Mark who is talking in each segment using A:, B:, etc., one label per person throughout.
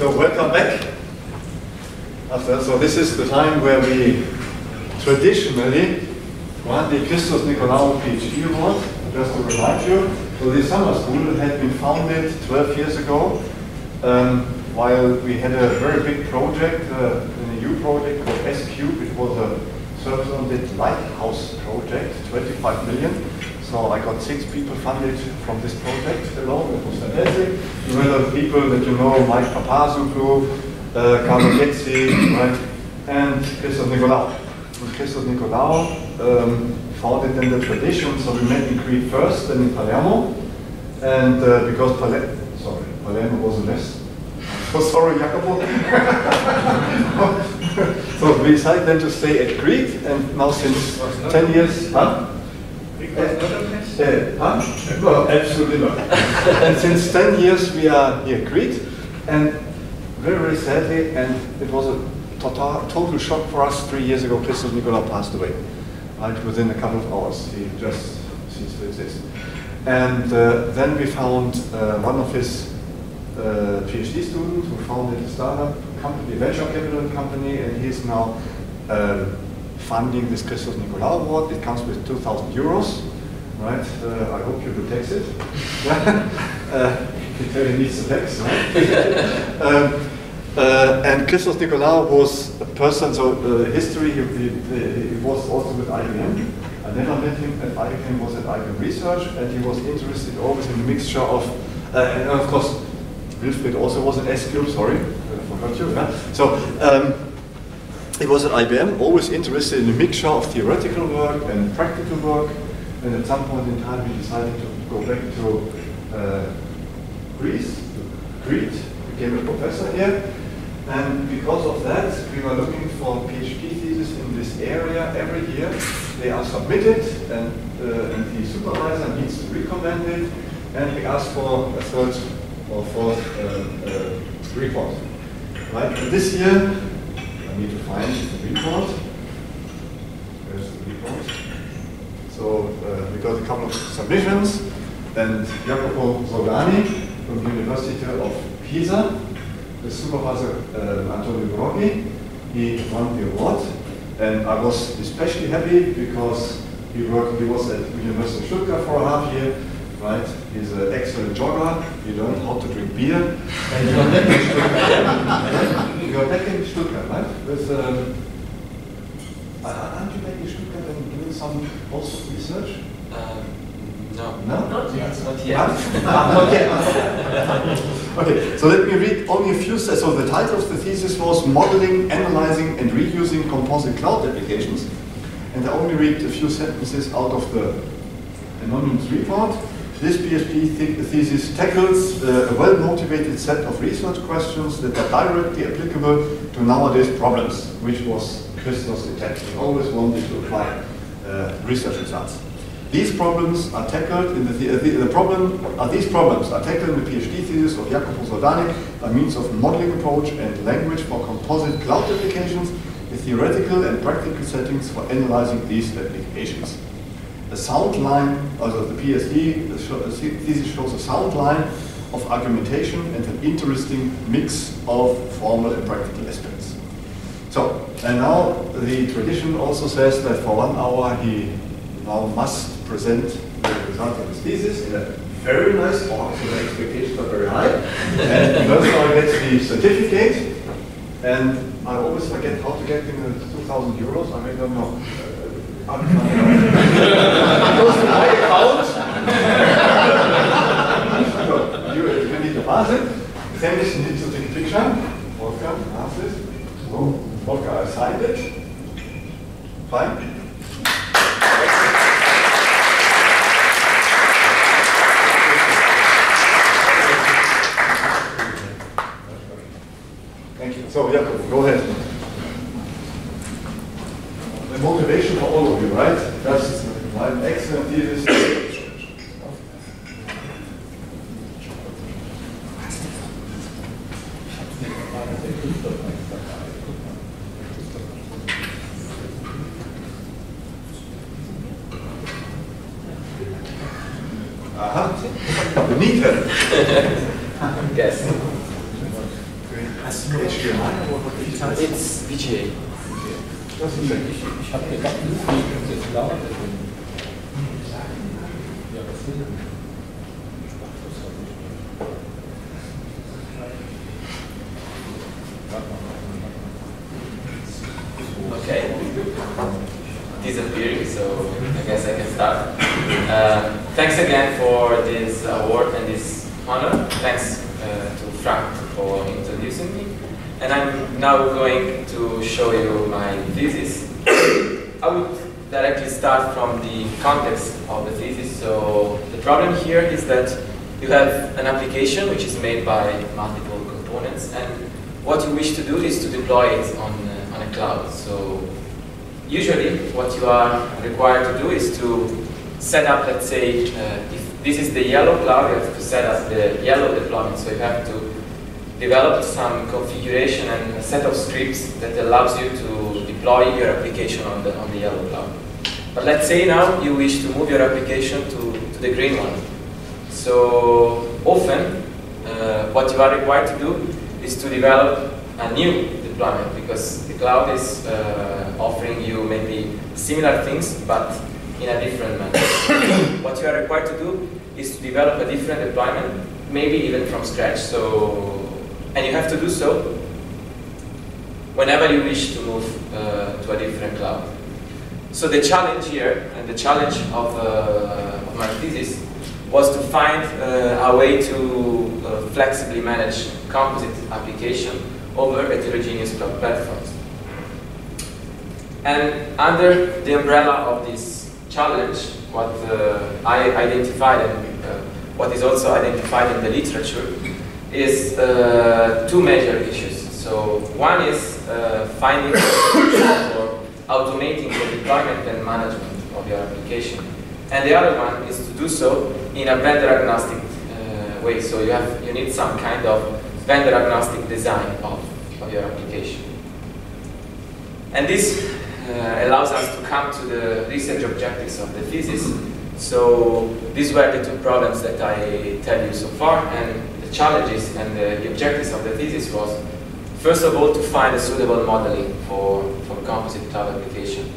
A: So welcome back. So this is the time where we traditionally grant the Christos Nikolaou PhD Award. Just to remind you, so this summer school had been founded 12 years ago um, while we had a very big project, uh, an EU project called S-Cube. It was a surface lighthouse project, 25 million. So I got six people funded from this project alone. It was fantastic. You know the people that you know, Mike Papazoglou, uh, Carlo Ghezzi, right, and Christos Nikolaou. With Christos Nikolaou um, founded then the tradition. So we met in Crete first, then in Palermo, and uh, because Palermo, sorry, Palermo was a mess. So sorry, Jacopo. so we decided then to stay at Crete, and now since 10 years, huh? Uh, huh? Absolutely not. and since 10 years we are here Crete, and very, very sadly, and it was a total, total shock for us three years ago, Christos Nikolaou passed away. Right, within a couple of hours, he just ceased to exist. And uh, then we found uh, one of his uh, PhD students who founded a startup company, venture capital company, and he's now uh, funding this Christos Nikolaou Award. It comes with 2,000 euros, right? Uh, I hope you will tax it. uh, it needs the tax, right? um, uh, and Christos Nikolaou was a person, so uh, history, he, he, he, was also with IBM. I never met him at IBM, was at IBM Research, and he was interested always in a mixture of, uh, and of course, Wilfried also was at S-Cube, sorry, I forgot you. So, um, he was at IBM, always interested in a mixture of theoretical work and practical work, and at some point in time he decided to go back to uh, Greece, Crete, became a professor here, and because of that, we were looking for PhD thesis in this area every year. They are submitted, and, uh, and the supervisor needs to recommend it, and we ask for a third or fourth uh, uh, report. Right? And this year, need to find the report. Where's the report? So uh, we got a couple of submissions, and Jacopo Soldani from the University of Pisa the supervisor uh, Antonio Brogi, he won the award. And I was especially happy because he worked, he was at University of Stuttgart for a half year, right? He's an excellent jogger. He learned how to drink beer. And he got back in Stuttgart. he got back in Stuttgart, right? With, um, aren't you back in Stuttgart and doing some post research?
B: Um, no.
A: No?
B: Not yet. Not yet.
A: Not yet. okay, so let me read only a few steps. So the title of the thesis was Modeling, Analyzing and Reusing Composite Cloud Applications. And I only read a few sentences out of the anonymous report. This PhD thesis tackles uh, a well-motivated set of research questions that are directly applicable to nowadays problems, which was Christos' intent. He always wanted to apply uh, research results. These problems are tackled in the, the, the, problem are these problems are tackled in the PhD thesis of Jacopo Soldani by means of modeling approach and language for composite cloud applications with theoretical and practical settings for analyzing these applications. The sound line, also the PhD the thesis shows a sound line of argumentation and an interesting mix of formal and practical aspects. So, and now the tradition also says that for one hour he now must present the result of his thesis in a very nice talk, so the expectations are very high. and first I get the certificate, and I always forget how to get the 2,000 euros, I don't know. Uh, goes to my account. so, you, to pass it. Then you need to take a picture. Wolfgang, pass it. Wolfgang, I signed it. Fine. So, yeah, go ahead. The motivation for all of you, right?
B: Okay. Disappearing, so I guess I can start. Uh, thanks again for this award and this honor. Thanks uh, to Frank for introducing me. And I'm now going to show you my thesis. I would directly start from the context of the thesis. So the problem here is that you have an application which is made by multiple components and what you wish to do is to deploy it on, uh, on a cloud. So usually what you are required to do is to set up, let's say, uh, if this is the yellow cloud, you have to set up the yellow deployment. So you have to develop some configuration and a set of scripts that allows you to deploy your application on the, on the yellow cloud. But let's say now you wish to move your application to, to the green one. So often, uh, what you are required to do is to develop a new deployment because the cloud is uh, offering you maybe similar things but in a different manner. what you are required to do is to develop a different deployment, maybe even from scratch. So, and you have to do so whenever you wish to move uh, to a different cloud. So the challenge here, and the challenge of, uh, of my thesis, was to find uh, a way to uh, flexibly manage composite application over heterogeneous platforms. And under the umbrella of this challenge, what uh, I identified and uh, what is also identified in the literature is uh, two major issues. So one is finding automating the deployment and management of your application. And the other one is to do so in a vendor agnostic uh, way. So you have you need some kind of vendor agnostic design of, of your application. And this uh, allows us to come to the research objectives of the thesis. So these were the two problems that I tell you so far, and the challenges and the, the objectives of the thesis was, first of all, to find a suitable modeling for, for composite cloud application.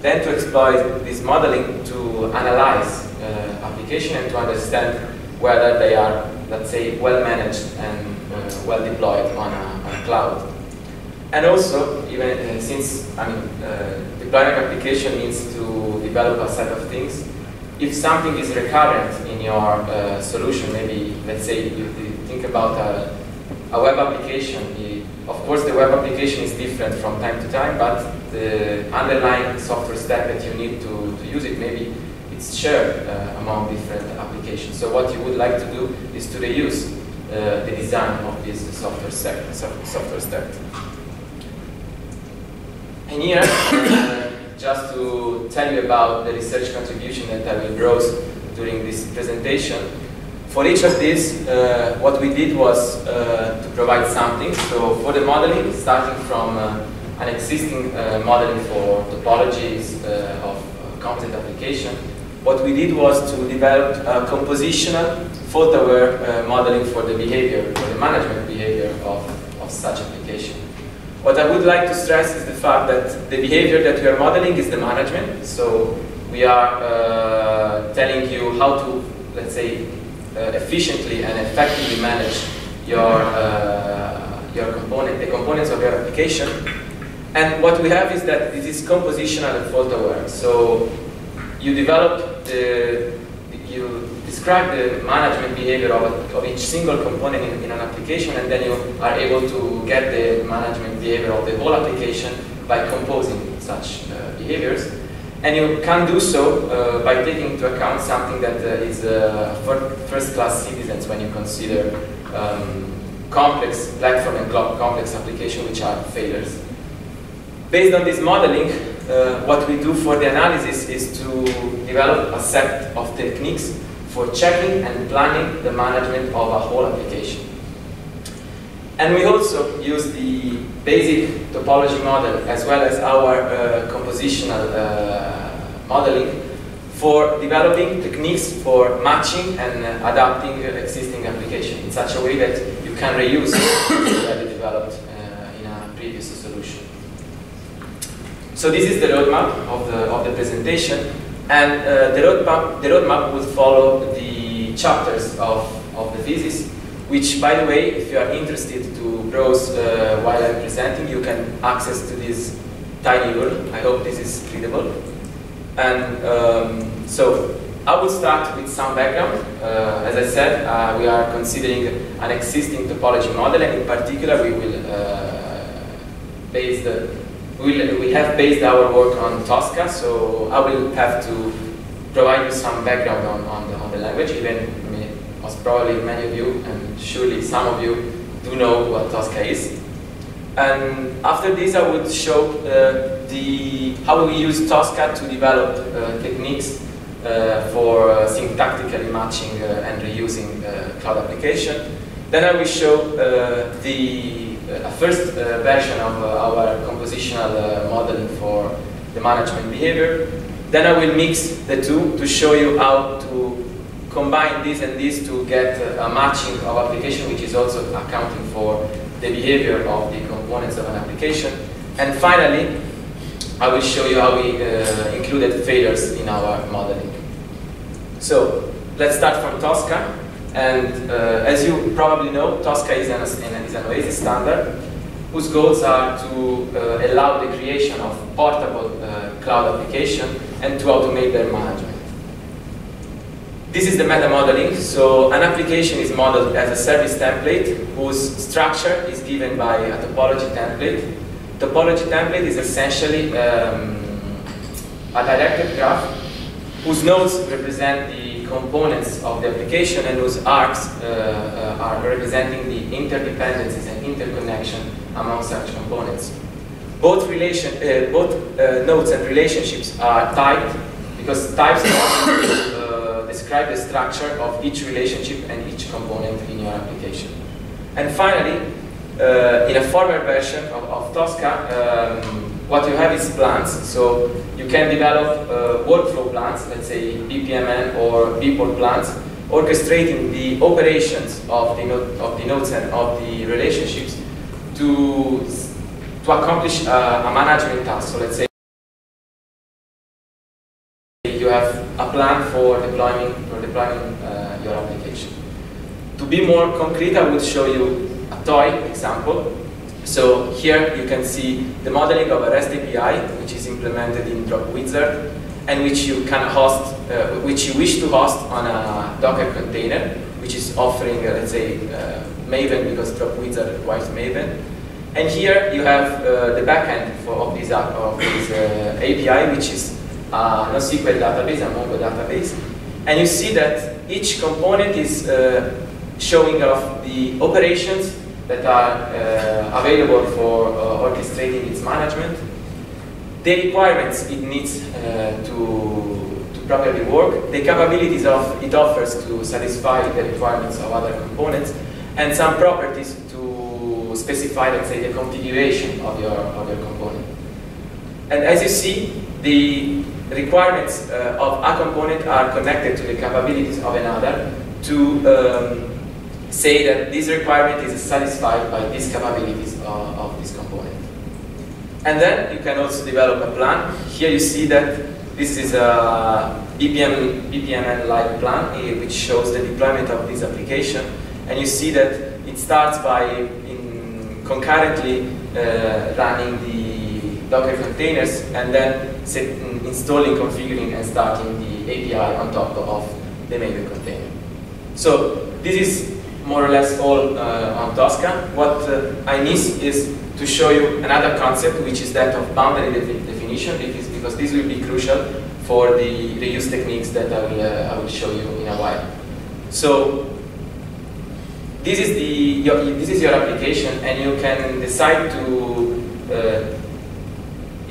B: Then to exploit this modeling to analyze uh, application and to understand whether they are, let's say, well managed and uh, well deployed on a, on a cloud. And also, even uh, since I mean, uh, deploying application means to develop a set of things. If something is recurrent in your uh, solution, maybe let's say you, you think about a, a web application. Of course, the web application is different from time to time, but the underlying software stack that you need to, to use it, maybe it's shared uh, among different applications. So what you would like to do is to reuse uh, the design of this software stack. Software stack. And here, uh, just to tell you about the research contribution that I will browse during this presentation. For each of these, uh, what we did was uh, to provide something. So for the modeling, starting from uh, an existing uh, modeling for topologies uh, of composite application, what we did was to develop a compositional fault-aware modeling for the behavior, for the management behavior of, of such application. What I would like to stress is the fact that the behavior that we are modeling is the management. So we are uh, telling you how to, let's say, uh, efficiently and effectively manage your, uh, your component, the components of your application. And what we have is that this is compositional and fault aware. So you develop the, you describe the management behavior of, of each single component in, in, an application and then you are able to get the management behavior of the whole application by composing such uh, behaviors. And you can do so uh, by taking into account something that uh, is uh, first-class citizens when you consider um, complex platform and complex application which are failures. Based on this modeling, uh, what we do for the analysis is to develop a set of techniques for checking and planning the management of a whole application. And we also use the basic topology model as well as our uh, compositional uh, modeling for developing techniques for matching and uh, adapting existing application in such a way that you can reuse the developed uh, in a previous solution. So this is the roadmap of the, of the presentation, and uh, the, roadmap, the roadmap will follow the chapters of, of the thesis, which, by the way, if you are interested to browse uh, while I'm presenting, you can access to this tiny URL. I hope this is readable. And um, so I will start with some background. Uh, as I said, uh, we are considering an existing topology model, and in particular, we will uh, base the we, we have based our work on Tosca. So I will have to provide you some background on, on, the, on the language. Even most probably many of you, and surely some of you, do know what Tosca is. And after this, I would show uh, the how we use Tosca to develop uh, techniques uh, for uh, syntactically matching uh, and reusing cloud application. Then I will show the first version of our compositional model for the management behavior. Then I will mix the two to show you how to combine this and this to get a matching of application which is also accounting for the behavior of the components of an application. And finally, I will show you how we uh, included failures in our modeling. So let's start from Tosca. And uh, as you probably know, Tosca is an, is an OASIS standard whose goals are to uh, allow the creation of portable uh, cloud application and to automate their management. This is the meta modeling. So an application is modeled as a service template whose structure is given by a topology template. Topology template is essentially um, a directed graph whose nodes represent the components of the application and whose arcs uh, uh, are representing the interdependencies and interconnection among such components. Both, relation, uh, both uh, nodes and relationships are typed because types describe the structure of each relationship and each component in your application. And finally, uh, in a former version of, of Tosca, um, what you have is plans. So you can develop uh, workflow plans, let's say BPMN or BPEL plans, orchestrating the operations of the, of the nodes and of the relationships to, to accomplish uh, a management task. So let's say you have a plan for deploying, for deploying uh, your application. To be more concrete, I would show you a toy example. So here you can see the modeling of a REST API, which is implemented in DropWizard, and which you can host, uh, which you wish to host on a Docker container, which is offering, uh, let's say, uh, Maven, because DropWizard requires Maven. And here you have uh, the backend for, of this, of this uh, API, which is a NoSQL database, a Mongo database. And you see that each component is uh, showing off the operations that are uh, available for uh, orchestrating its management, the requirements it needs uh, to, to properly work, the capabilities of it offers to satisfy the requirements of other components, and some properties to specify, let's say, the configuration of your, of your component. And as you see, the requirements uh, of a component are connected to the capabilities of another to um, say that this requirement is satisfied by these capabilities of, of this component. And then you can also develop a plan. Here you see that this is a BPM, BPMN-like plan eh, which shows the deployment of this application. And you see that it starts by concurrently uh, running the Docker containers and then set, installing, configuring, and starting the API on top of the Maven container. So this is more or less all uh, on Tosca. What uh, I miss is to show you another concept, which is that of boundary definition, because this will be crucial for the reuse techniques that I will, uh, I will show you in a while. So this is the your, this is your application, and you can decide to uh,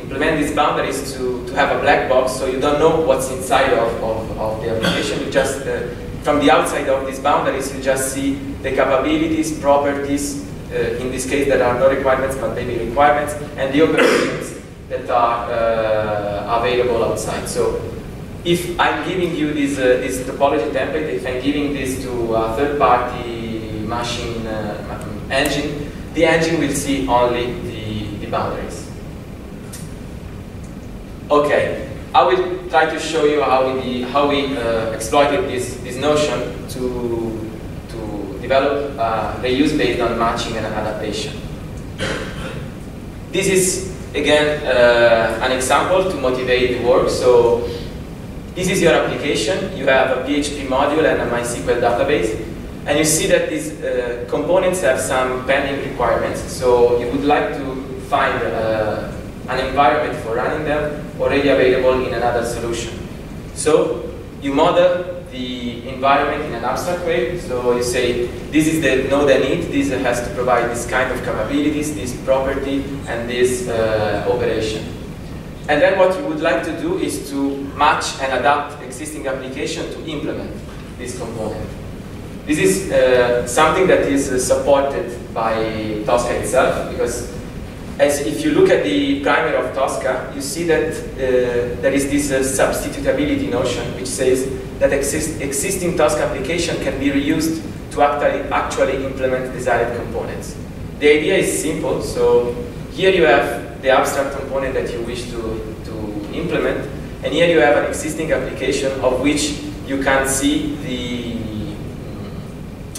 B: implement these boundaries to, to have a black box, so you don't know what's inside of, of, of the application. You just uh, from the outside of these boundaries, you just see the capabilities, properties, uh, in this case there are no requirements but maybe requirements, and the operations that are uh, available outside. So if I'm giving you this, uh, this topology template, if I'm giving this to a third-party machine uh, engine, the engine will see only the, the boundaries. Okay, I will try to show you how we, how we uh, exploited this, this notion to, to develop uh, reuse based on matching and adaptation. This is, again, uh, an example to motivate the work. So this is your application. You have a PHP module and a MySQL database. And you see that these uh, components have some pending requirements. So you would like to find uh, an environment for running them already available in another solution. So you model the environment in an abstract way. So you say, this is the node I need, this has to provide this kind of capabilities, this property, and this uh, operation. And then what you would like to do is to match and adapt existing application to implement this component. This is uh, something that is uh, supported by Tosca itself, because as if you look at the primer of Tosca, you see that uh, there is this uh, substitutability notion, which says that exist existing Tosca application can be reused to actually, actually implement desired components. The idea is simple, so here you have the abstract component that you wish to, to implement, and here you have an existing application of which you can see the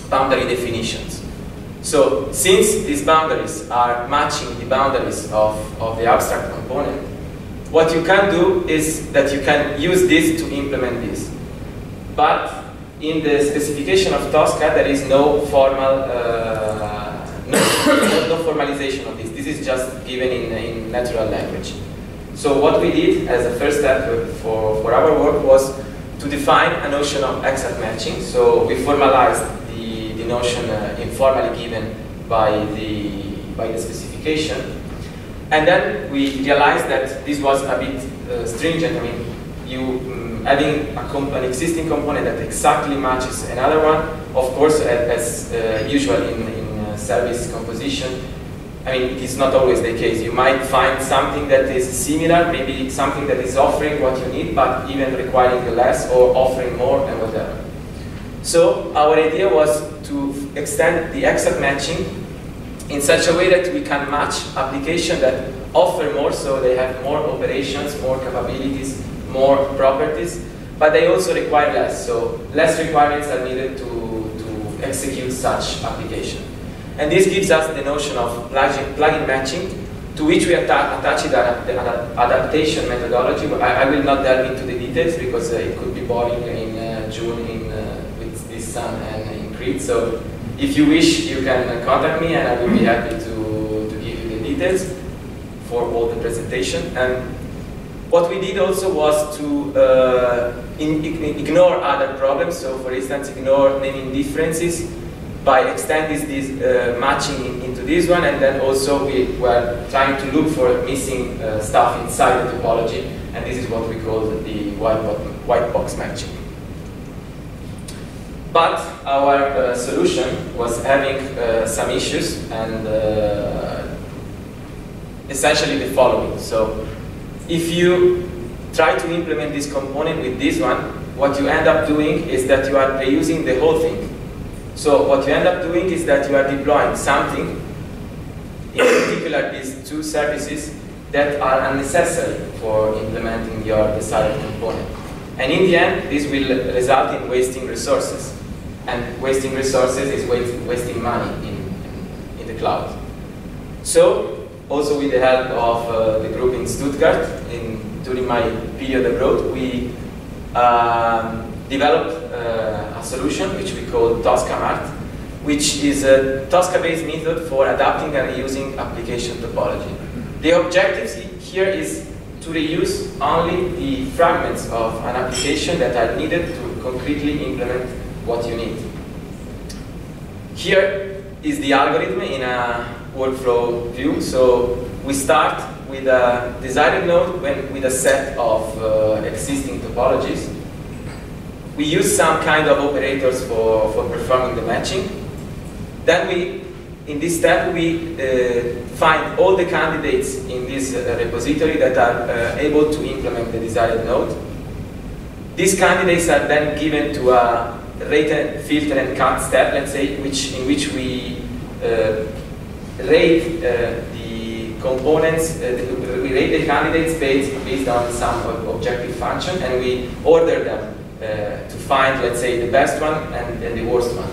B: boundary definitions. So since these boundaries are matching the boundaries of, of the abstract component, what you can do is that you can use this to implement this. But in the specification of Tosca, there is no formal, uh, no, no, formalization of this. This is just given in, in natural language. So what we did as a first step for, for our work was to define a notion of exact matching. So we formalized the notion uh, informally given by the, by the specification. And then we realized that this was a bit uh, stringent. I mean, you um, having an existing component that exactly matches another one, of course, as, uh, usual in, in uh, service composition, I mean, it is not always the case. You might find something that is similar, maybe something that is offering what you need, but even requiring less or offering more and whatever. So our idea was to extend the exact matching in such a way that we can match applications that offer more, so they have more operations, more capabilities, more properties, but they also require less, so less requirements are needed to, to execute such application. And this gives us the notion of plugin, plugin matching, to which we atta attach the, adaptation methodology. I, I, will not delve into the details because uh, it could be boring in uh, June in, uh, with this sun and so if you wish, you can contact me and I will be happy to, to give you the details for all the presentation. And what we did also was to uh, in, ignore other problems. So for instance, ignore naming differences by extending this, uh, matching in, into this one. And then also we were trying to look for missing uh, stuff inside the topology. And this is what we call the white, white box matching. But our uh, solution was having uh, some issues and uh, essentially the following. So if you try to implement this component with this one, what you end up doing is that you are reusing the whole thing. So what you end up doing is that you are deploying something, in particular these two services, that are unnecessary for implementing your desired component. And in the end, this will result in wasting resources and wasting resources is wasting money in, in, the cloud. So, also with the help of uh, the group in Stuttgart, in, during my period abroad, we um, developed uh, a solution which we call Tosca which is a Tosca-based method for adapting and reusing application topology. The objective here is to reuse only the fragments of an application that are needed to concretely implement what you need. Here is the algorithm in a workflow view. So we start with a desired node when, with a set of uh, existing topologies. We use some kind of operators for, for performing the matching. Then we, in this step, we uh, find all the candidates in this uh, repository that are uh, able to implement the desired node. These candidates are then given to a rate, filter, and cut step, let's say, which in which we uh, rate uh, the components, uh, we rate the candidates based, based on some objective function, and we order them uh, to find, let's say, the best one and, and the worst one.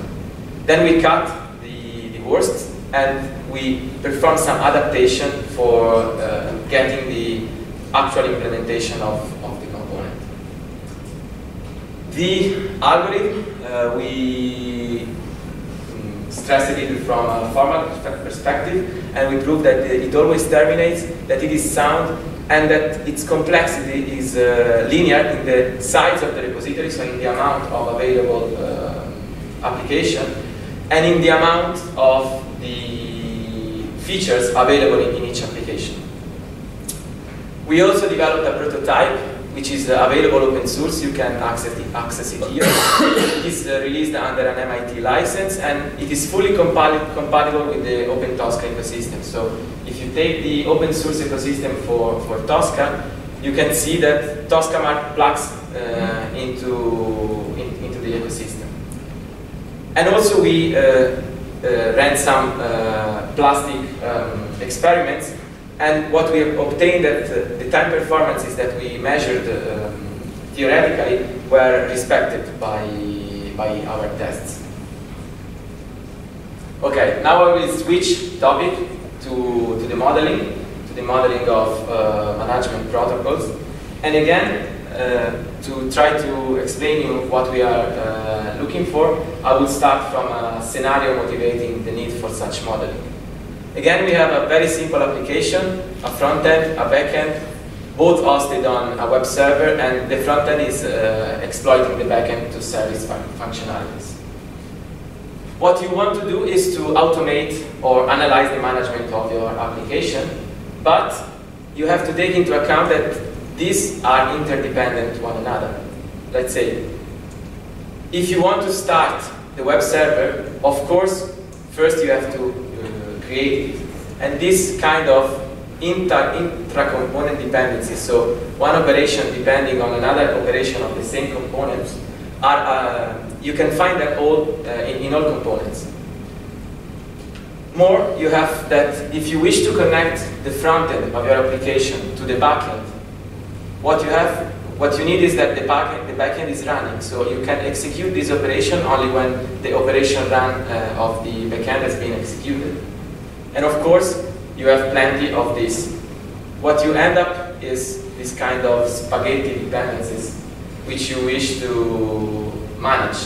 B: Then we cut the, the worst, and we perform some adaptation for uh, getting the actual implementation of. The algorithm, uh, we um, stressed it from a formal perspective, and we proved that it always terminates, that it is sound, and that its complexity is uh, linear in the size of the repository, so in the amount of available uh, application, and in the amount of the features available in each application. We also developed a prototype which is uh, available open source. You can access it, access it here. it is uh, released under an MIT license and it is fully compati compatible with the Open Tosca ecosystem. So if you take the open source ecosystem for, for Tosca, you can see that ToscaMart plugs uh, into, in, into the ecosystem. And also we uh, uh, ran some uh, plastic um, experiments and what we have obtained at uh, the time performances that we measured um, theoretically were respected by, by our tests. Okay, now I will switch topic to, to the modeling, to the modeling of uh, management protocols. And again, uh, to try to explain you what we are uh, looking for, I will start from a scenario motivating the need for such modeling. Again, we have a very simple application, a front end, a back end, both hosted on a web server, and the front end is uh, exploiting the back end to service fun functionalities. What you want to do is to automate or analyze the management of your application, but you have to take into account that these are interdependent to one another. Let's say, if you want to start the web server, of course, first you have to And this kind of intra-component dependencies, so one operation depending on another operation of the same components, are, uh, you can find them all uh, in, in all components. More, you have that if you wish to connect the front end of your application to the back end, what you have, what you need is that the back end, the back end is running. So you can execute this operation only when the operation run uh, of the backend has been executed. And of course, you have plenty of this. What you end up is this kind of spaghetti dependencies which you wish to manage.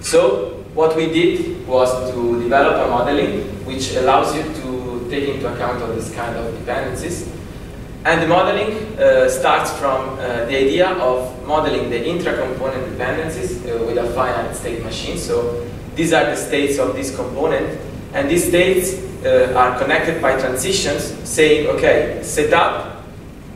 B: So what we did was to develop a modeling which allows you to take into account all these kind of dependencies. And the modeling uh, starts from uh, the idea of modeling the intra-component dependencies uh, with a finite state machine. So these are the states of this component and these states uh, are connected by transitions saying, okay, setup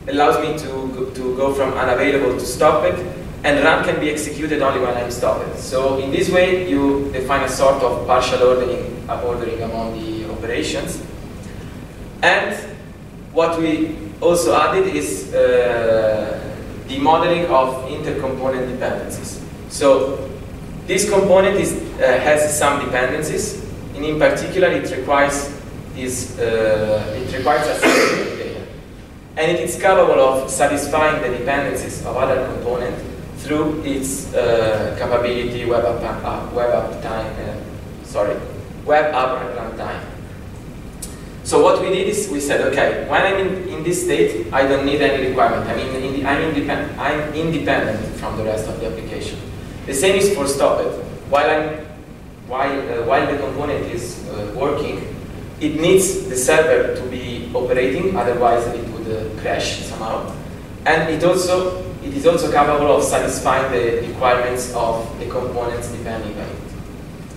B: allows me to go, to go from unavailable to stop it, and run can be executed only when I'm stopped. So in this way, you define a sort of partial ordering, ordering among the operations. And what we also added is uh, the modeling of intercomponent dependencies. So this component is, uh, has some dependencies, and in particular, it requires is uh, it requires a data, and it is capable of satisfying the dependencies of other components through its uh, capability web app, uh, web app time, uh, sorry, web app runtime. So what we did is we said, okay, when I'm in, in this state, I don't need any requirement. I mean, in the, I'm, independent, I'm independent from the rest of the application. The same is for stop it. While I'm while, uh, while the component is uh, working, it needs the server to be operating, otherwise it would uh, crash somehow. And it also it is also capable of satisfying the requirements of the components depending on it.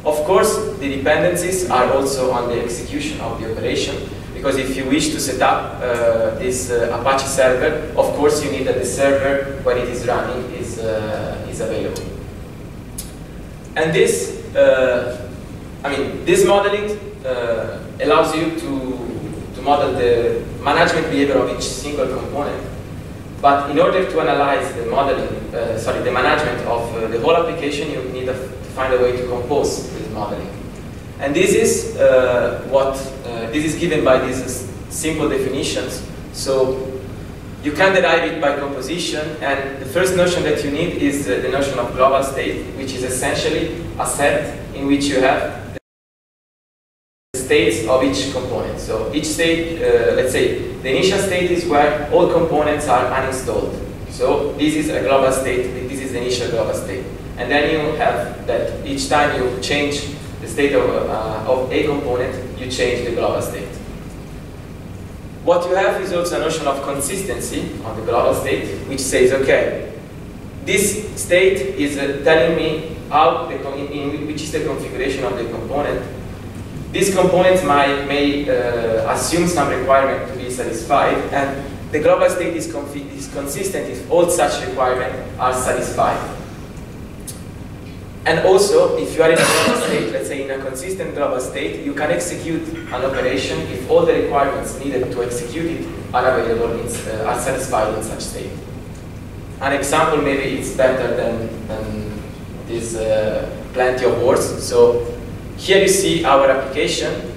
B: Of course, the dependencies are also on the execution of the operation, because if you wish to set up uh, this uh, Apache server, of course you need that the server, when it is running, is, uh, is available. And this I mean, this modeling uh, allows you to, to model the management behavior of each single component. But in order to analyze the modeling, uh, sorry, the management of uh, the whole application, you need to find a way to compose this modeling. And this is uh, what, uh, this is given by these simple definitions. So you can derive it by composition, and the first notion that you need is uh, the notion of global state, which is essentially a set in which you have the states of each component. So each state, uh, let's say, the initial state is where all components are uninstalled. So this is a global state, this is the initial global state. And then you have that each time you change the state of, uh, of a component, you change the global state. What you have is also a notion of consistency on the global state, which says, okay, this state is uh, telling me the in, which is the configuration of the component. These components might, may uh, assume some requirement to be satisfied, and the global state is, is consistent if all such requirements are satisfied. And also, if you are in a global state, let's say in a consistent global state, you can execute an operation if all the requirements needed to execute it are available, in, uh, are satisfied in such state. An example maybe it's better than, than this uh, plenty of words. So here you see our application.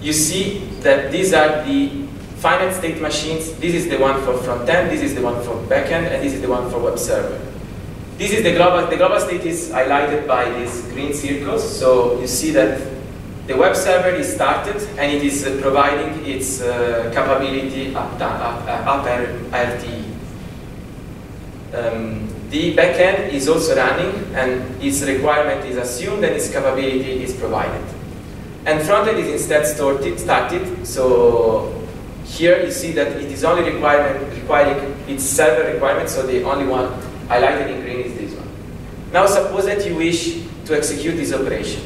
B: You see that these are the finite state machines. This is the one for front end, this is the one for backend, and this is the one for web server. This is the global, the global state is highlighted by these green circles. So you see that the web server is started and it is uh, providing its uh, capability up, up, up RTE. Um, the backend is also running and its requirement is assumed and its capability is provided. And frontend is instead started, started so here you see that it is only requirement, requiring its server requirement, so the only one highlighted in green is this one. Now suppose that you wish to execute this operation.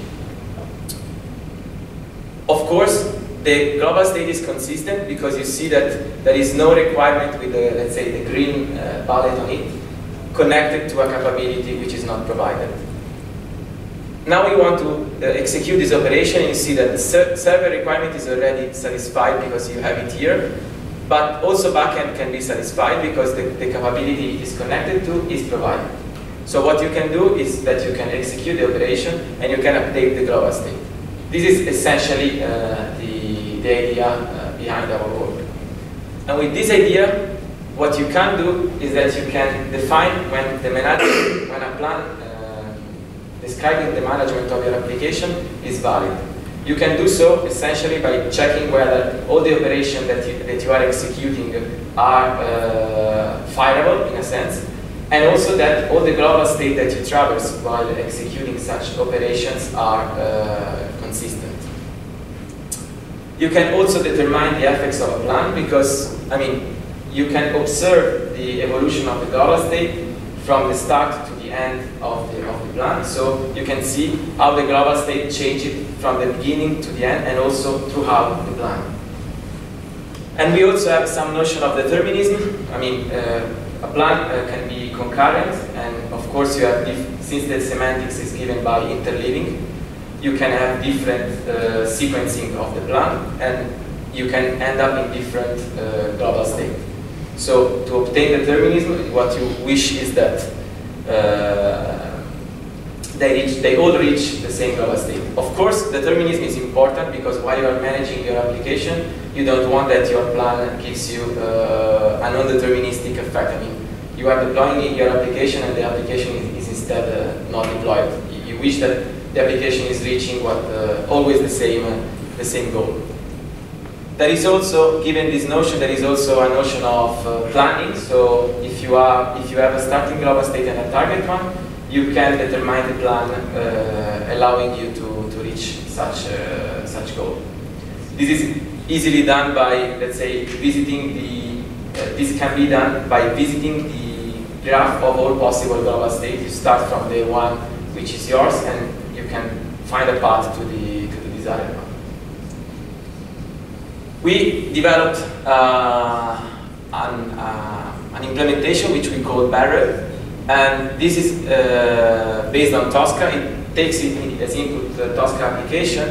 B: Of course, the global state is consistent because you see that there is no requirement with the, let's say, the green uh, bullet on it connected to a capability which is not provided. Now we want to uh, execute this operation and you see that the ser server requirement is already satisfied because you have it here, but also backend can be satisfied because the, the capability it is connected to is provided. So what you can do is that you can execute the operation and you can update the global state. This is essentially uh, the, the idea uh, behind our work. And with this idea, what you can do is that you can define when the manager, when a plan uh, describing the management of your application is valid. You can do so essentially by checking whether all the operations that you, that you are executing are uh, fireable in a sense, and also that all the global state that you traverse while executing such operations are uh, consistent. You can also determine the effects of a plan because, I mean, you can observe the evolution of the global state from the start to the end of the, of the plan. So you can see how the global state changes from the beginning to the end and also throughout the plan. And we also have some notion of determinism. I mean, uh, a plan uh, can be concurrent and of course you have, since the semantics is given by interleaving, you can have different uh, sequencing of the plan and you can end up in different uh, global states. So to obtain determinism, what you wish is that uh, they, reach, they all reach the same global state. Of course, determinism is important because while you are managing your application, you don't want that your plan gives you uh, a non-deterministic effect. I mean, you are deploying your application and the application is, is instead uh, not deployed. You, you, wish that the application is reaching what uh, always the same, uh, the same goal. There is also, given this notion, there is also a notion of uh, planning. So if you are, if you have a starting global state and a target one, you can determine the plan uh, allowing you to, to reach such uh, such goal. This is easily done by, let's say, visiting the. Uh, this can be done by visiting the graph of all possible global states. You start from the one which is yours, and you can find a path to the to the desired one we developed uh, an, uh, an, implementation which we call Barrel, and this is uh, based on Tosca. It takes it as input the Tosca application,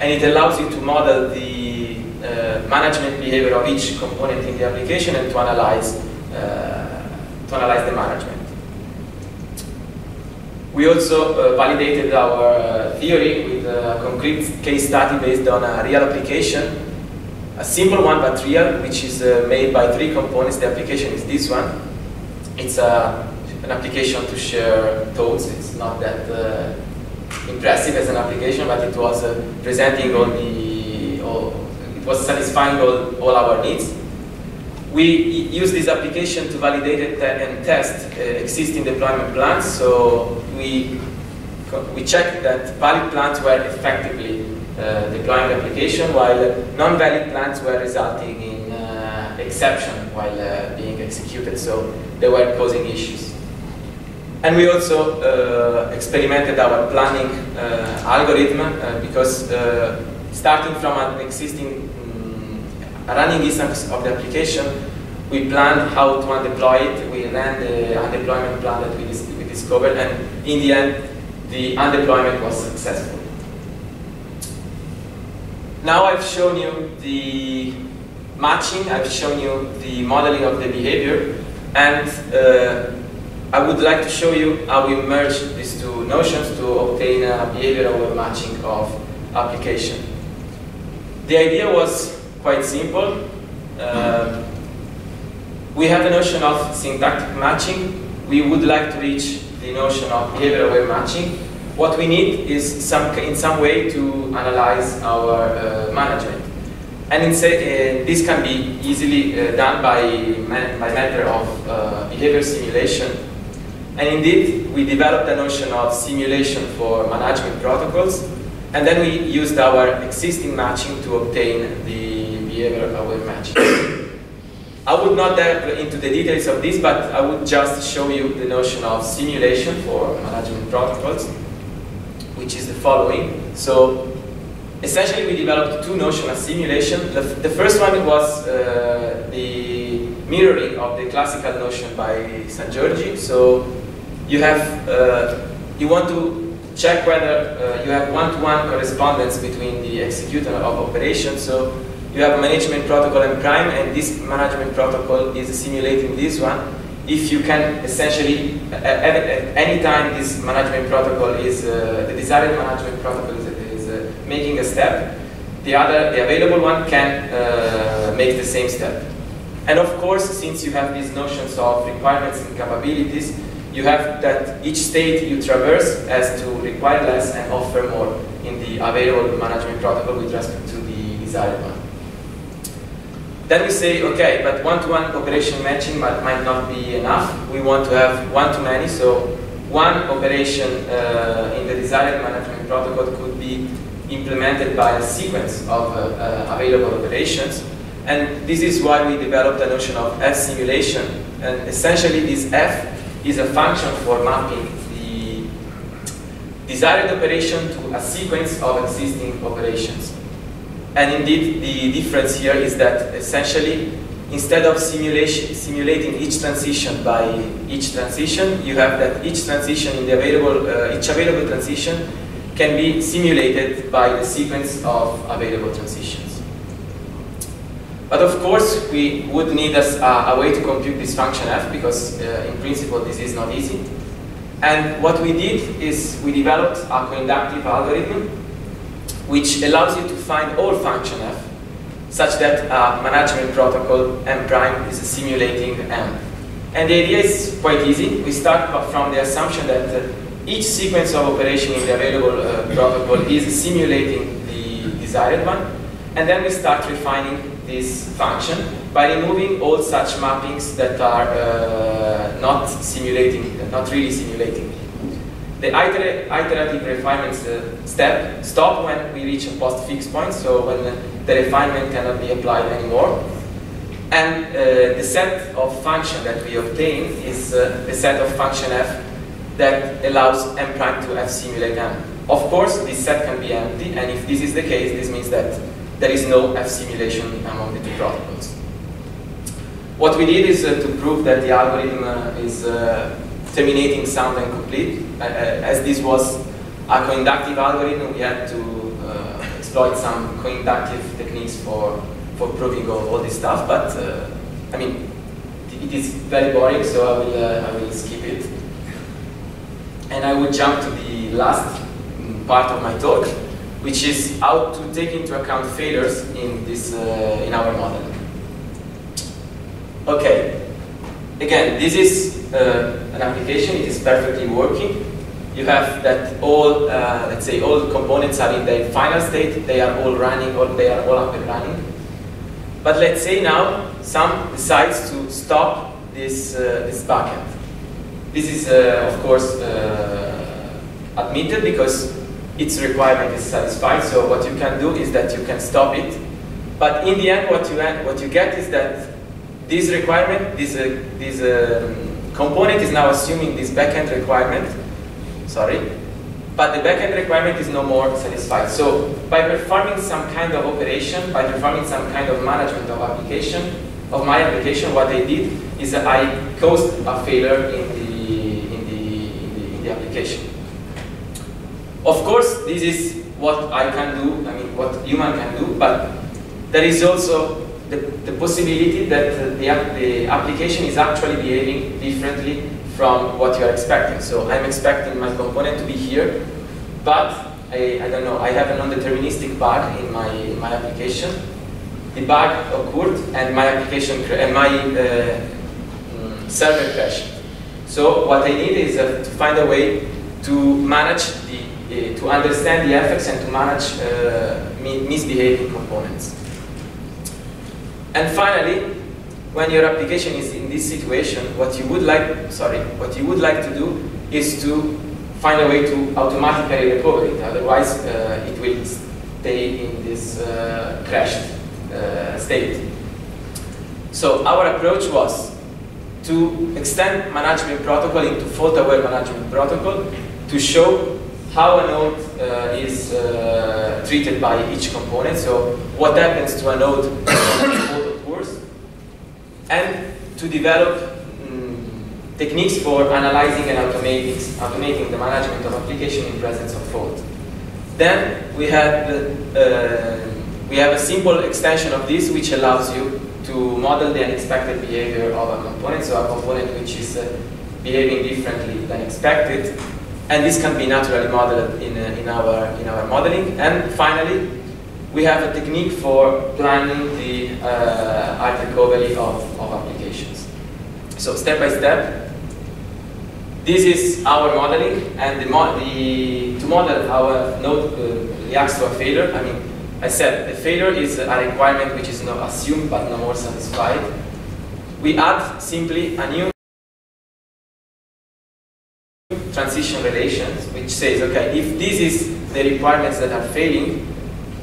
B: and it allows you to model the uh, management behavior of each component in the application and to analyze to analyze the management. We also uh, validated our theory with a concrete case study based on a real application, a simple one but real, which is uh, made by three components. The application is this one. It's a, an application to share thoughts. It's not that uh, impressive as an application, but it was uh, presenting all the, all, it was satisfying all, all our needs. We use this application to validate and test uh, existing deployment plans. So we, we checked that valid plans were effectively deploying application, while non-valid plans were resulting in uh, exception while uh, being executed. So they were causing issues. And we also uh, experimented our planning uh, algorithm uh, because uh, starting from an existing um, running instance of the application, we planned how to undeploy it. We ran the undeployment plan that we, dis we discovered, and in the end, the undeployment was successful. Now I've shown you the matching, I've shown you the modeling of the behavior, and uh, I would like to show you how we merge these two notions to obtain a behavioral matching of application. The idea was quite simple. Uh, we have a notion of syntactic matching. We would like to reach the notion of behavioral matching. What we need is some, in some way to analyze our uh, management. And in, uh, this can be easily uh, done by, by matter of uh, behavior simulation and indeed, we developed a notion of simulation for management protocols, and then we used our existing matching to obtain the behavior-aware matching. I would not delve into the details of this, but I would just show you the notion of simulation for management protocols, which is the following. So essentially we developed two notions of simulation. The, the first one was uh, the mirroring of the classical notion by Sangiorgi. So you have, uh, you want to check whether uh, you have one-to-one -one correspondence between the executor of operations. So you have a management protocol and prime, and this management protocol is simulating this one. If you can essentially, at, at any time this management protocol is, uh, the desired management protocol is, is uh, making a step, the other, the available one can uh, make the same step. And of course, since you have these notions of requirements and capabilities, you have that each state you traverse has to require less and offer more in the available management protocol with respect to the desired one. Then we say, okay, but one-to-one -one operation matching might, might, not be enough. We want to have one-to-many, so one operation uh, in the desired management protocol could be implemented by a sequence of uh, uh, available operations. And this is why we developed the notion of F simulation. And essentially this F is a function for mapping the desired operation to a sequence of existing operations. And indeed, the difference here is that essentially, instead of simulating each transition by each transition, you have that each transition in the available, uh, each available transition can be simulated by the sequence of available transitions. But of course, we would need a, a way to compute this function f because uh, in principle this is not easy. And what we did is we developed a co-inductive algorithm which allows you to find all function f such that a management protocol m prime is simulating m. And the idea is quite easy. We start from the assumption that uh, each sequence of operation in the available uh, protocol is simulating the desired one. And then we start refining this function by removing all such mappings that are uh, not simulating, not really simulating. The iterative refinement uh, step stop when we reach a post-fix point, so when the refinement cannot be applied anymore. And uh, the set of function that we obtain is uh, the set of function f that allows m prime to f simulate m. Of course, this set can be empty, and if this is the case, this means that there is no F simulation among the two protocols. What we did is uh, to prove that the algorithm uh, is uh, terminating sound and complete. Uh, uh, as this was a co-inductive algorithm, we had to uh, exploit some co-inductive techniques for, for proving all, all this stuff, but I mean, it is very boring, so I will, I will skip it. and I will jump to the last part of my talk, which is how to take into account failures in, this, uh, in our model. Okay, again, this is uh, an application, it is perfectly working. You have that all, uh, let's say, all components are in their final state, they are all running, or they are all up and running. But let's say now some decides to stop this, uh, this backend. This is, uh, of course, uh, admitted because its requirement is satisfied. So what you can do is that you can stop it. But in the end, what you, what you get is that this requirement, this, uh, this um, component is now assuming this backend requirement, sorry, but the backend requirement is no more satisfied. So by performing some kind of operation, by performing some kind of management of application, of my application, what I did is I caused a failure in the, in the, in the, in the application. Of course, this is what I can do, I mean, what human can do, but there is also the, the possibility that the, the application is actually behaving differently from what you are expecting. So I'm expecting my component to be here, but I, I don't know, I have a non-deterministic bug in my, in my application. The bug occurred and my application, and my uh, mm, server crashed. So what I need is uh, to find a way to manage the, uh, to understand the effects and to manage uh, misbehaving components. And finally, when your application is in this situation, what you would like, sorry, what you would like to do is to find a way to automatically recover it. Otherwise, uh, it will stay in this uh, crashed uh, state. So our approach was to extend management protocol into fault-aware management protocol to show how a node uh, is uh, treated by each component. So what happens to a node and to develop um, techniques for analyzing and automating, automating the management of application in presence of fault. Then we have, uh, we have a simple extension of this which allows you to model the unexpected behavior of a component, so a component which is uh, behaving differently than expected, and this can be naturally modeled in, uh, in, our, in our modeling. And finally, we have a technique for planning the uh, hard recovery of, of applications. So step by step, this is our modeling, and the, mo the to model our node uh, reacts to a failure. I mean, I said the failure is a requirement which is not assumed but no more satisfied. We add simply a new transition relations which says, okay, if this is the requirements that are failing,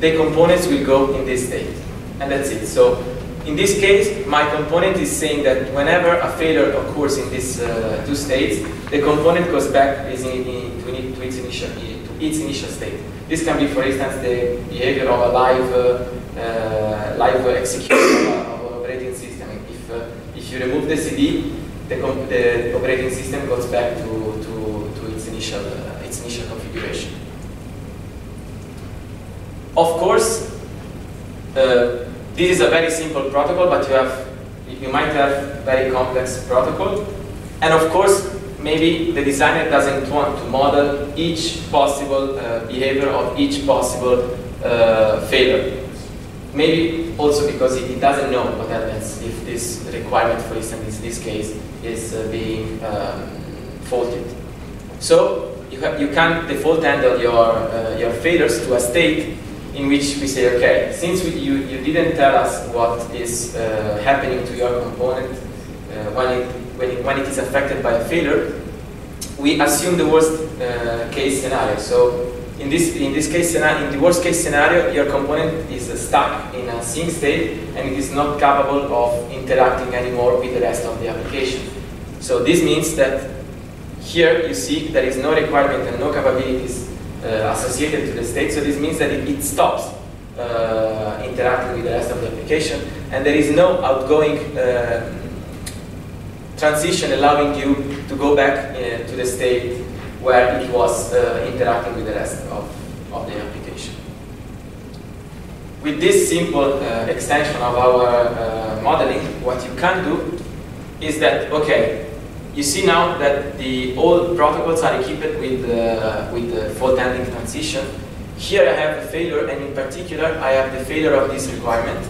B: the components will go in this state. And that's it. So in this case, my component is saying that whenever a failure occurs in these uh, two states, the component goes back to, its initial, to its initial state. This can be, for instance, the behavior of a live, uh, uh, live execution of, an operating system. If, uh, if you remove the CD, the, the, operating system goes back to, to, to its, initial, uh, its initial configuration. Of course, uh, this is a very simple protocol, but you have you might have very complex protocol. And of course, maybe the designer doesn't want to model each possible uh, behavior of each possible uh, failure. Maybe also because he doesn't know what happens if this requirement, for instance, in this case, is uh, being um, faulted. So you, have, you can default handle your, uh, your failures to a state in which we say, okay, since we, you, you didn't tell us what is uh, happening to your component uh, when, it, when, it, when it is affected by a failure, we assume the worst uh, case scenario. So in this, in this case scenario, in the worst case scenario, your component is stuck in a sink state and it is not capable of interacting anymore with the rest of the application. So this means that here you see there is no requirement and no capabilities Uh, associated to the state. So this means that it, it stops uh, interacting with the rest of the application, and there is no outgoing uh, transition allowing you to go back uh, to the state where it was uh, interacting with the rest of, of the application. With this simple extension of our modeling, what you can do is that, okay, you see now that the old protocols are equipped with, uh, with the fault handling transition. Here I have a failure, and in particular, I have the failure of this requirement.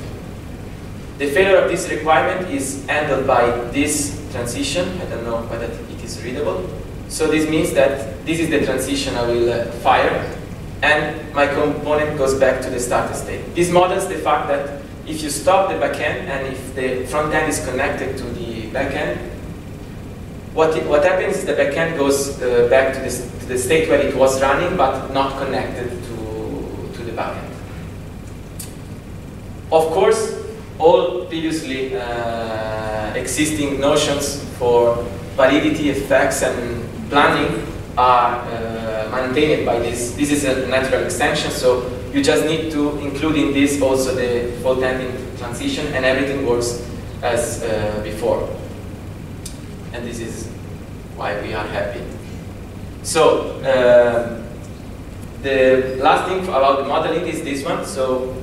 B: The failure of this requirement is handled by this transition. I don't know whether it is readable. So this means that this is the transition I will uh, fire, and my component goes back to the starter state. This models the fact that if you stop the backend and if the front end is connected to the backend, what, it, what happens is the backend goes uh, back to the, to the state where it was running but not connected to, to the backend. Of course, all previously uh, existing notions for validity effects and planning are uh, maintained by this. This is a natural extension, so you just need to include in this also the fault handling transition and everything works as uh, before. And this is why we are happy. So, uh, the last thing about the modeling is this one. So,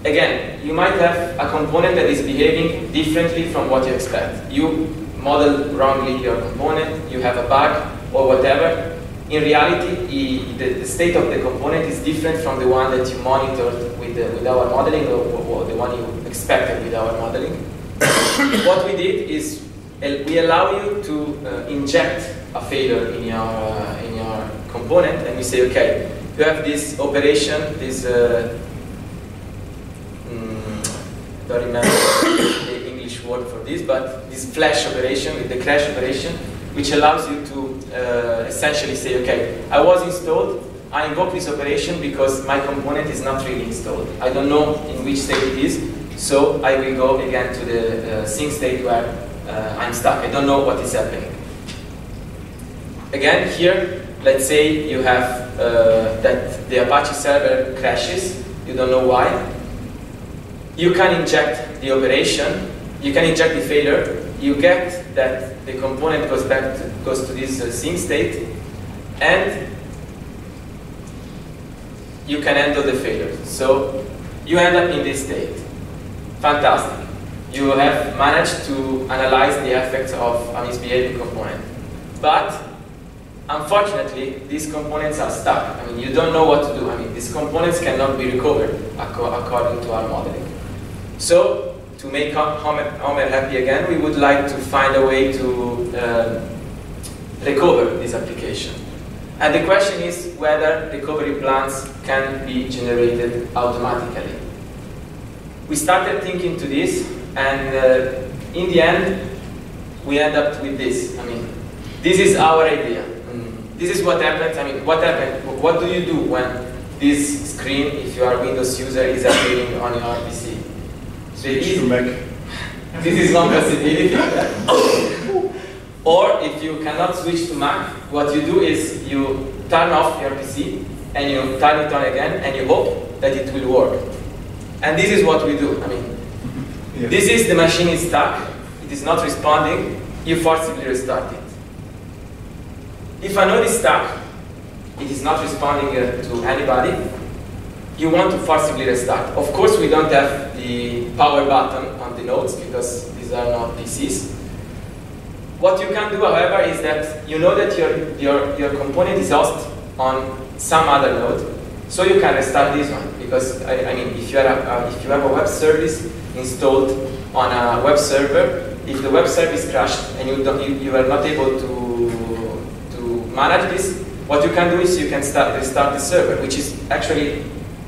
B: again, you might have a component that is behaving differently from what you expect. You model wrongly your component, you have a bug or whatever, in reality, the, the, state of the component is different from the one that you monitored with, the, with our modeling or, or, the one you expected with our modeling. what we did is we allow you to uh, inject a failure in your, uh, in your component and we say, okay, you have this operation, this, uh, mm, don't remember the English word for this, but this flash operation, with the crash operation, which allows you to uh, essentially say, okay, I was installed, I invoke this operation because my component is not really installed. I don't know in which state it is, so I will go again to the uh, sink state where uh, I'm stuck. I don't know what is happening. Again, here, let's say you have uh, that the Apache server crashes, you don't know why. You can inject the operation, you can inject the failure, you get that the component goes back to, goes to this uh, sink state, and you can handle the failure. So you end up in this state. Fantastic. You have managed to analyze the effects of a misbehaving component. But unfortunately, these components are stuck. I mean, you don't know what to do. I mean, these components cannot be recovered according to our modeling. So to make Homer, happy again, we would like to find a way to uh, recover this application. And the question is whether recovery plans can be generated automatically. We started thinking to this, and uh, in the end, we end up with this. I mean, this is our idea. Mm. This is what happens. I mean, what happened? What do you do when this screen, if you are a Windows user, is appearing on your PC?
A: Switch to Mac.
B: This is one possibility. or if you cannot switch to Mac, what you do is you turn off your PC and you turn it on again and you hope that it will work. And this is what we do. I mean, yeah. this is the machine is stuck, it is not responding, you forcibly restart it. If a node is stuck, it is not responding uh, to anybody, you want to forcibly restart. Of course, we don't have the power button on the nodes because these are not PCs. What you can do, however, is that you know that your, your, your component is host on some other node, so you can restart this one. Because, I, I mean, if you, a, uh, if you have a web service installed on a web server, if the web service crashed and you, you, you are not able to, to manage this, what you can do is you can start restart the server, which is actually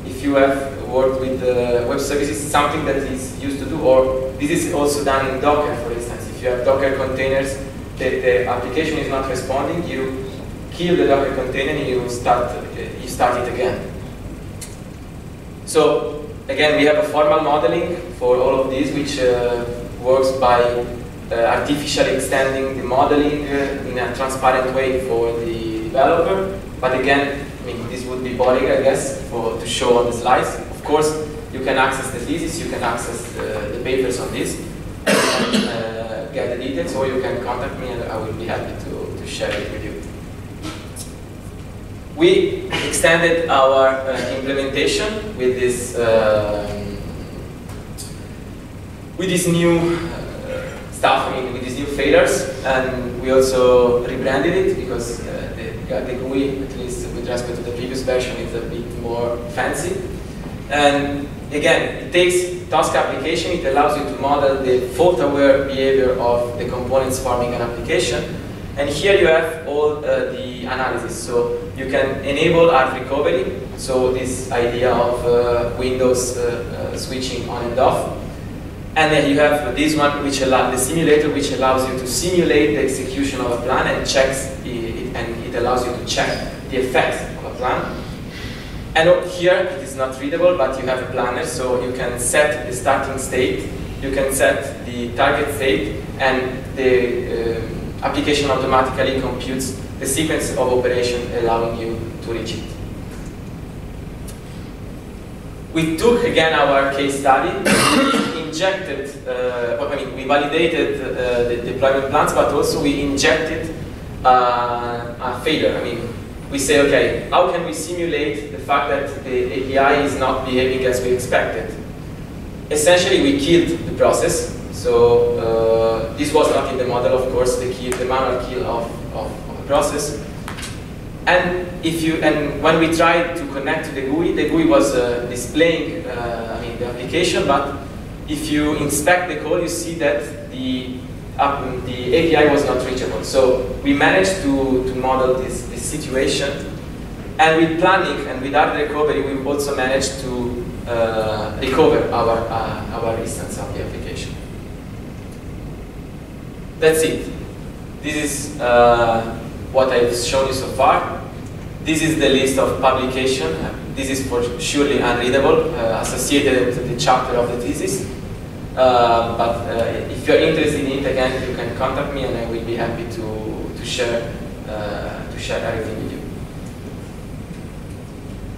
B: if you have worked with web services, something that is used to do, or this is also done in Docker, for instance. If you have Docker containers, the, the application is not responding, you kill the Docker container and you start, you start it again. So again, we have a formal modeling for all of these, which uh, works by uh, artificially extending the modeling uh, in a transparent way for the developer. But again, I mean, this would be boring, I guess, for, to show on the slides. Of course, you can access the thesis, you can access the, the papers on this, and, uh, get the details, or you can contact me and I will be happy to, to share it with you. We extended our uh, implementation with this um, with this new uh, stuff I mean, with these new failures, and we also rebranded it because uh, the, the GUI, at least with respect to the previous version, is a bit more fancy. And again, it takes Tosca application, it allows you to model the fault-aware behavior of the components forming an application. And here you have all uh, the analysis. So you can enable hard recovery, so this idea of uh, Windows uh, uh switching on and off. And then you have this one, which allows the simulator, which allows you to simulate the execution of a plan and checks it, and it allows you to check the effects of a plan. And here it is not readable, but you have a planner, so you can set the starting state, you can set the target state, and the uh, application automatically computes the sequence of operation allowing you to reach it. We took again our case study, we injected, uh, I mean, we validated uh, the deployment plans, but also we injected uh, a failure. I mean, we say, okay, how can we simulate the fact that the API is not behaving as we expected? Essentially, we killed the process, so uh, this was not in the model, of course, the, kill, the manual kill of, of, of, the process. And if you and when we tried to connect to the GUI, the GUI was uh, displaying uh, I mean the application, but if you inspect the code, you see that the the API was not reachable. So we managed to to model this this situation, and with planning and with hard recovery, we also managed to uh, recover our uh, our instance of the application. That's it. This is uh, what I've shown you so far. This is the list of publication. This is for surely unreadable, uh, associated with the chapter of the thesis. Uh, but uh, if you're interested in it, again, you can contact me and I will be happy to, to, share, uh, to share everything with you.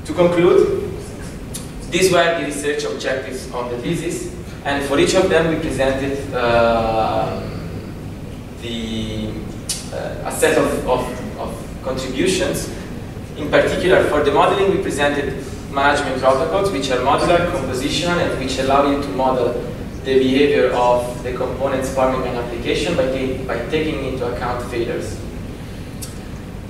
B: To conclude, these were the research objectives of the thesis, and for each of them we presented uh, the, uh, a set of, of, of contributions. In particular, for the modeling, we presented management protocols, which are modular, compositional, and which allow you to model the behavior of the components forming an application by, by taking into account failures.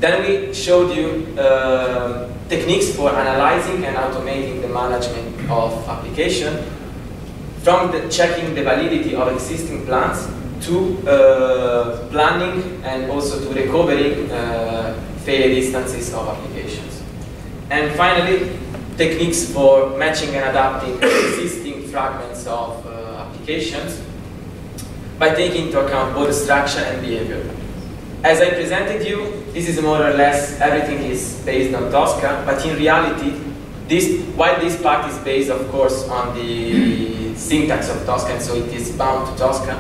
B: Then we showed you uh, techniques for analyzing and automating the management of application from the checking the validity of existing plans to uh, planning and also to recovering uh, failed instances of applications. And finally, techniques for matching and adapting existing fragments of uh, applications by taking into account both structure and behavior. As I presented you, this is more or less everything is based on Tosca, but in reality, this, while this part is based, of course, on the syntax of Tosca, and so it is bound to Tosca,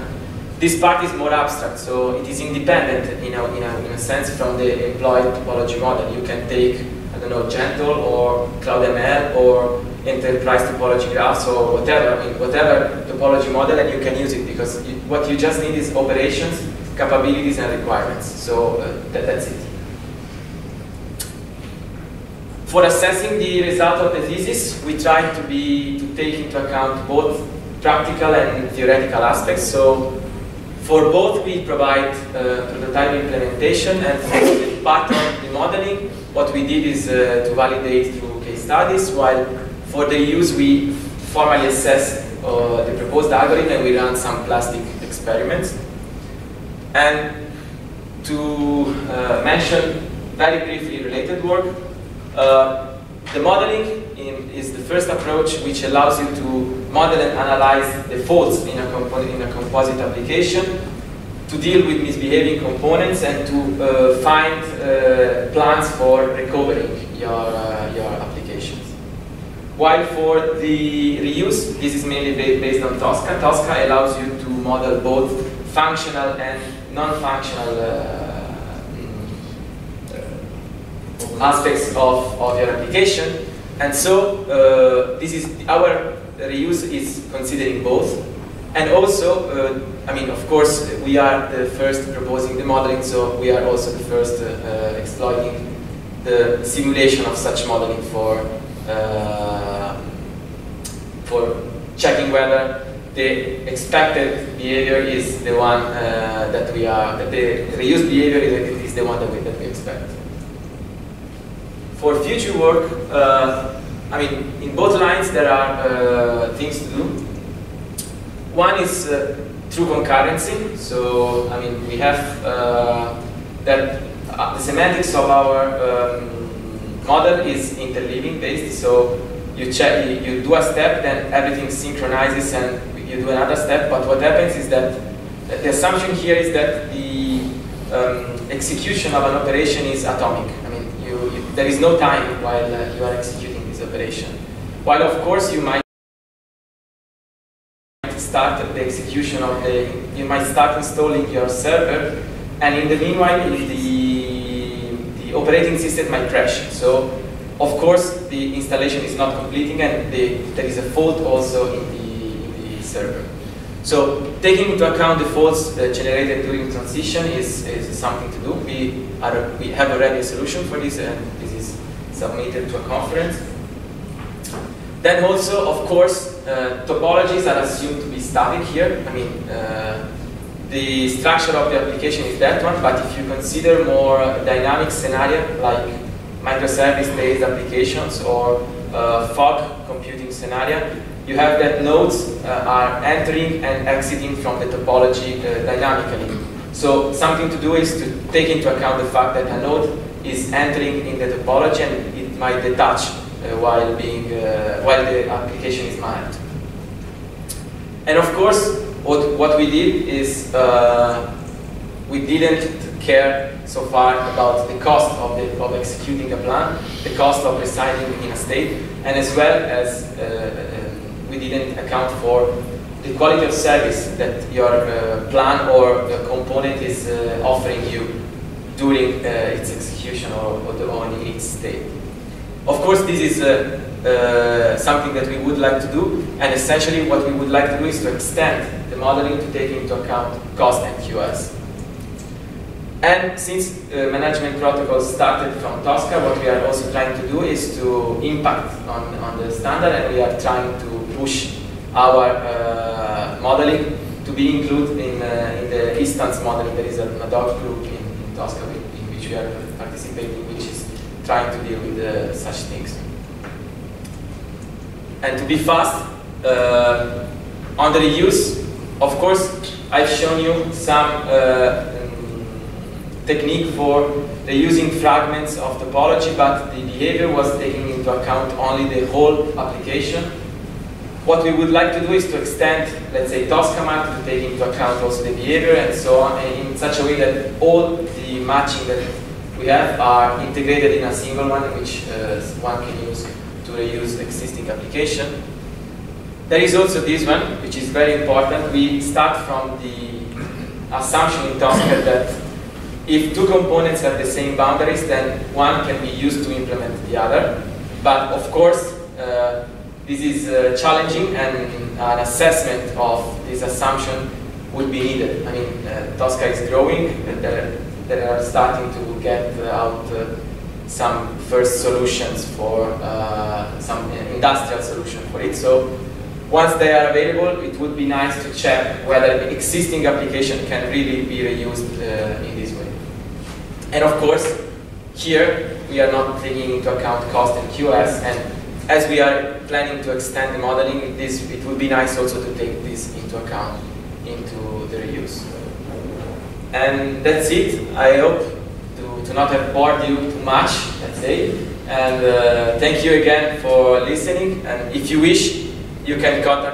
B: this part is more abstract, so it is independent in a, in a, in a sense from the employed topology model. You can take, I don't know, GENTL or CloudML or enterprise topology graphs or whatever, I mean, whatever topology model and you can use it because you, what you just need is operations, capabilities and requirements. So uh, that, that's it. For assessing the result of the thesis, we try to be to take into account both practical and theoretical aspects. So for both, we provide uh, prototype implementation and the modeling, what we did is uh, to validate through case studies, while for the use, we formally assess uh, the proposed algorithm and we run some plastic experiments. And to uh, mention very briefly related work, uh, the modeling in, is the first approach which allows you to model and analyze the faults in a, in a composite application, to deal with misbehaving components and to uh, find uh, plans for recovering your, uh, your applications. While for the reuse, this is mainly based on Tosca. Tosca allows you to model both functional and non-functional uh, mm, aspects of, of your application. And so uh, this is our reuse is considering both. And also, uh, I mean, of course, we are the first proposing the modeling, so we are also the first uh, uh exploiting the simulation of such modeling for uh, for checking whether the expected behavior is the one uh, that we are, that the reused behavior is, the one that we, that we expect. For future work, I mean, in both lines there are uh, things to do. One is uh, through concurrency. So, I mean, we have uh, that the semantics of our um, model is interleaving based. So you check, you, do a step, then everything synchronizes and you do another step. But what happens is that the assumption here is that the um, execution of an operation is atomic. I mean, you, you, there is no time while uh, you are executing operation. While of course you might start the execution of the, you might start installing your server, and in the meanwhile, the, the operating system might crash. So, of course, the installation is not completing, and the, there is a fault also in the, in the server. So, taking into account the faults uh, generated during transition is, is something to do. We, are, we have already a solution for this, and this is submitted to a conference. Then also, of course, uh, topologies are assumed to be static here. I mean, uh, the structure of the application is that one, but if you consider more dynamic scenario like microservice-based applications or uh, fog computing scenario, you have that nodes uh, are entering and exiting from the topology uh, dynamically. So something to do is to take into account the fact that a node is entering in the topology and it might detach while being uh, while the application is managed. And of course, what what we did is uh, we didn't care so far about the cost of the of executing a plan, the cost of residing in a state, and as well as we didn't account for the quality of service that your uh, plan or component is uh, offering you during uh, its execution or, or, the, or in its state. Of course, this is uh, uh, something that we would like to do, and essentially what we would like to do is to extend the modeling to take into account cost and QoS. And since uh, management protocols started from Tosca, what we are also trying to do is to impact on, on the standard, and we are trying to push our uh, modeling to be included in, uh, in the instance modeling. There is a, a dog group in, in Tosca in which we are participating, trying to deal with uh, such things. And to be fast, uh, on the reuse, of course, I've shown you some uh, technique for reusing fragments of topology, but the behavior was taking into account only the whole application. What we would like to do is to extend, let's say, Tosca to take into account also the behavior and so on, in such a way that all the matching that we have are integrated in a single one, which uh, one can use to reuse existing application. There is also this one, which is very important. We start from the assumption in Tosca that if two components have the same boundaries, then one can be used to implement the other. But of course, uh, this is uh, challenging and an assessment of this assumption would be needed. I mean, uh, Tosca is growing, and they are starting to get out uh, some first solutions for uh, some industrial solution for it. So once they are available, it would be nice to check whether the existing application can really be reused uh, in this way. And of course, here we are not taking into account cost and QoS, and as we are planning to extend the modeling, this, it would be nice also to take this into account into the reuse. And that's it. I hope to, to not have bored you too much, let's say. And uh, thank you again for listening. And if you wish, you can contact